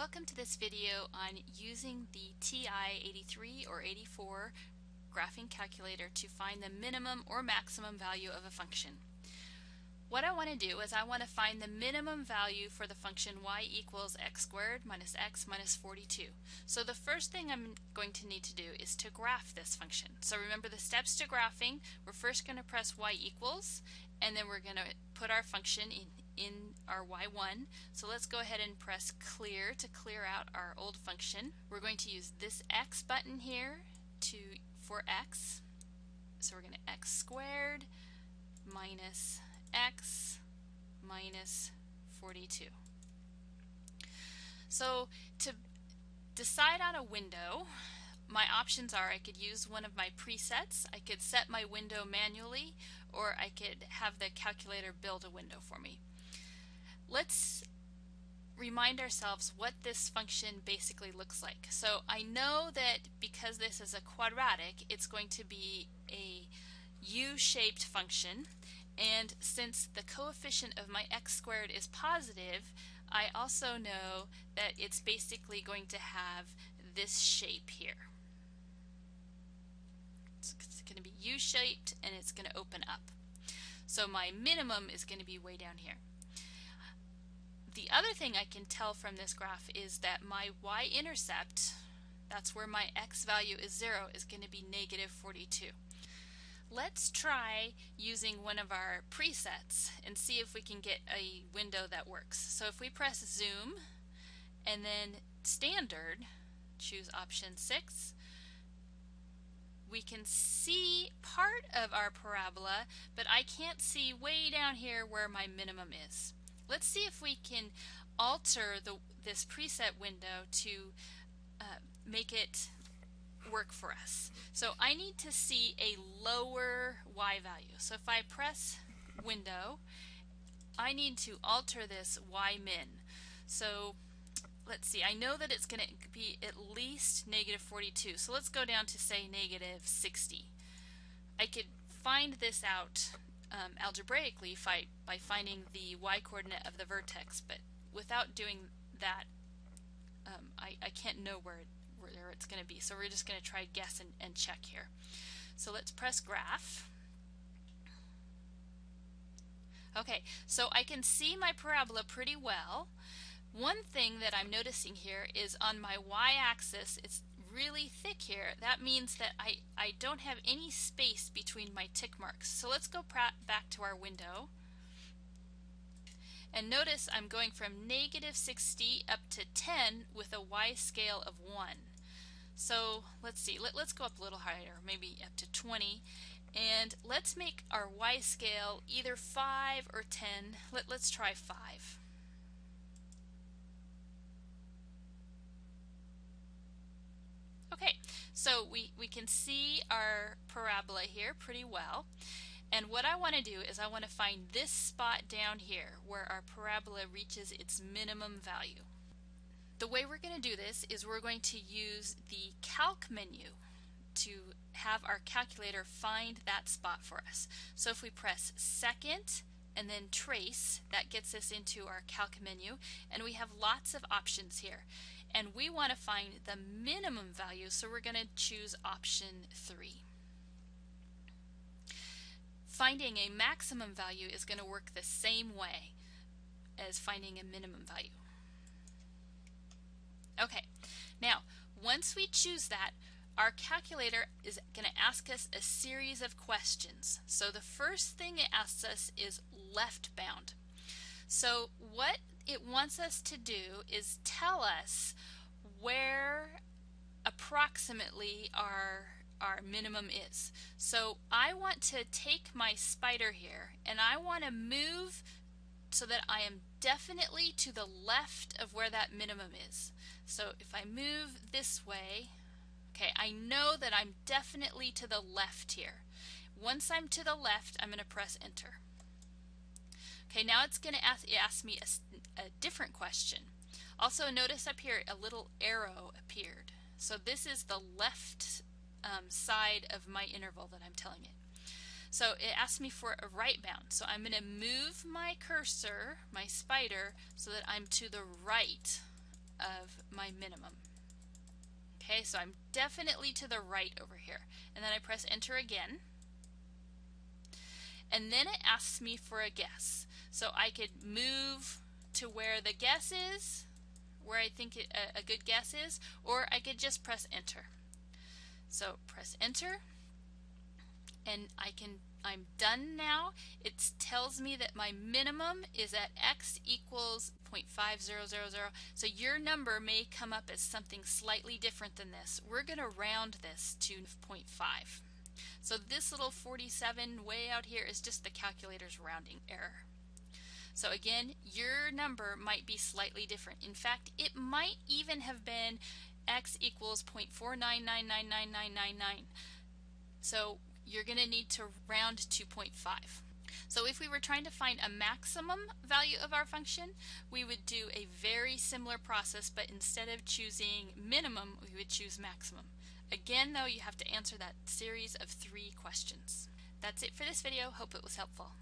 Welcome to this video on using the TI-83 or 84 graphing calculator to find the minimum or maximum value of a function. What I want to do is I want to find the minimum value for the function y equals x squared minus x minus 42. So the first thing I'm going to need to do is to graph this function. So remember the steps to graphing, we're first going to press y equals and then we're going to put our function in in our y1. So let's go ahead and press clear to clear out our old function. We're going to use this x button here to for x. So we're going to x squared minus x minus 42. So to decide on a window, my options are I could use one of my presets, I could set my window manually, or I could have the calculator build a window for me let's remind ourselves what this function basically looks like. So I know that because this is a quadratic, it's going to be a u-shaped function. And since the coefficient of my x squared is positive, I also know that it's basically going to have this shape here. It's, going to be u-shaped and it's going to open up. So my minimum is going to be way down here. The other thing I can tell from this graph is that my y-intercept, that's where my x value is 0, is going to be negative 42. Let's try using one of our presets and see if we can get a window that works. So if we press zoom and then standard, choose option 6, we can see part of our parabola, but I can't see way down here where my minimum is. Let's see if we can alter the, this preset window to uh, make it work for us. So I need to see a lower y value. So if I press window, I need to alter this y min. So let's see, I know that it's going to be at least negative 42. So let's go down to say negative 60. I could find this out um, algebraically by, by finding the y-coordinate of the vertex, but without doing that, um, I, I can't know where, where it's going to be. So we're just going to try guess and, and check here. So let's press graph. Okay, so I can see my parabola pretty well. One thing that I'm noticing here is on my y-axis, it's really thick here, that means that I, I don't have any space between my tick marks. So let's go back to our window. And notice I'm going from negative 60 up to 10 with a y scale of 1. So let's see, Let, let's go up a little higher, maybe up to 20. And let's make our y scale either 5 or 10. Let, let's try 5. Okay, so we, we can see our parabola here pretty well. And what I want to do is I want to find this spot down here where our parabola reaches its minimum value. The way we're going to do this is we're going to use the calc menu to have our calculator find that spot for us. So if we press second and then trace, that gets us into our calc menu and we have lots of options here and we want to find the minimum value so we're going to choose option 3. Finding a maximum value is going to work the same way as finding a minimum value. Okay, now once we choose that our calculator is going to ask us a series of questions. So the first thing it asks us is left bound. So what it wants us to do is tell us where approximately our our minimum is. So I want to take my spider here and I want to move so that I am definitely to the left of where that minimum is. So if I move this way, okay, I know that I'm definitely to the left here. Once I'm to the left, I'm going to press enter. Okay, now it's going to ask, ask me a, a different question. Also notice up here a little arrow appeared. So this is the left um, side of my interval that I'm telling it. So it asks me for a right bound. So I'm going to move my cursor, my spider, so that I'm to the right of my minimum. Okay, so I'm definitely to the right over here. And then I press enter again. And then it asks me for a guess. So I could move to where the guess is, where I think it, a, a good guess is, or I could just press enter. So press enter and I can I'm done now. It tells me that my minimum is at x equals 0.5000. So your number may come up as something slightly different than this. We're going to round this to 0.5. So this little 47 way out here is just the calculator's rounding error. So again, your number might be slightly different. In fact, it might even have been x equals 0.4999999. So you're going to need to round 2.5. So if we were trying to find a maximum value of our function, we would do a very similar process, but instead of choosing minimum, we would choose maximum. Again, though, you have to answer that series of three questions. That's it for this video. Hope it was helpful.